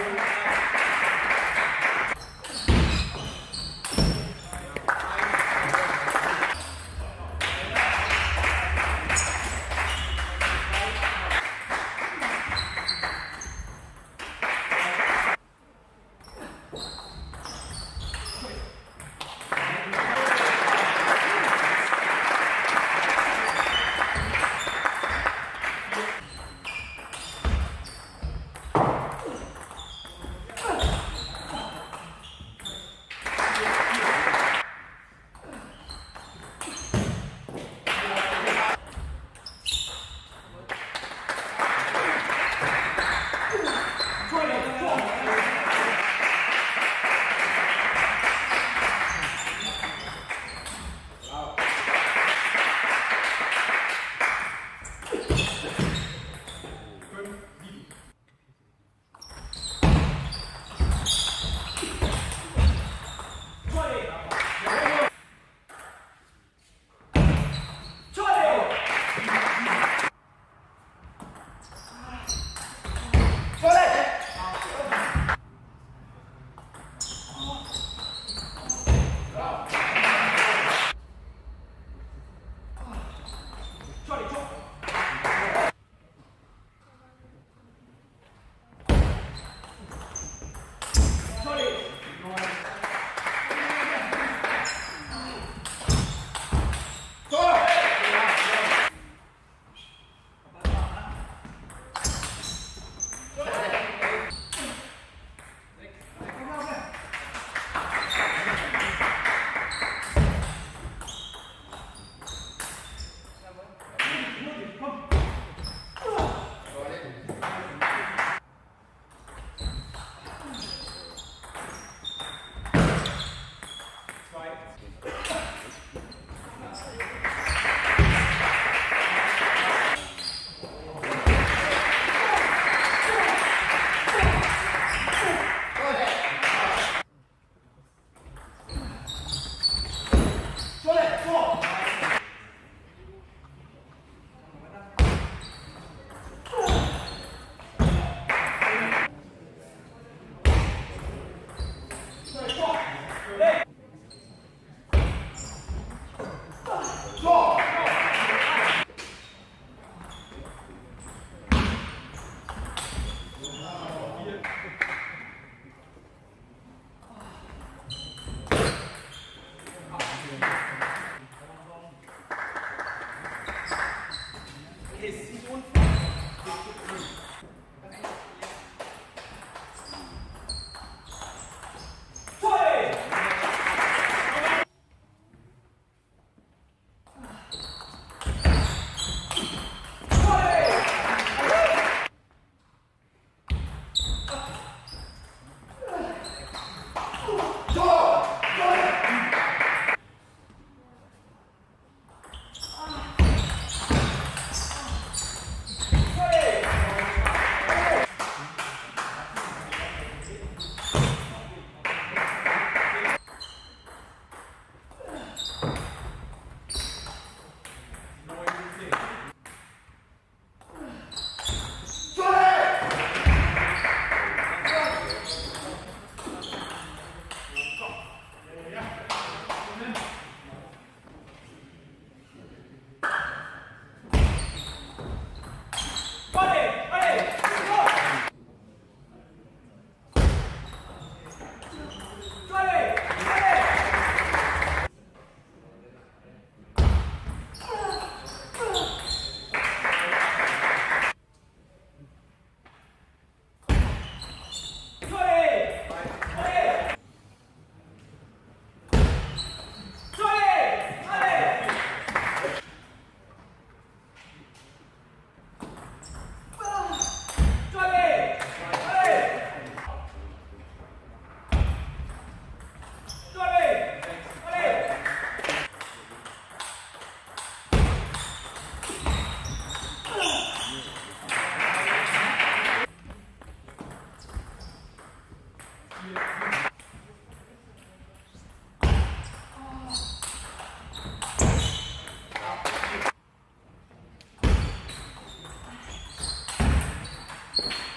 Yeah. Oh. you.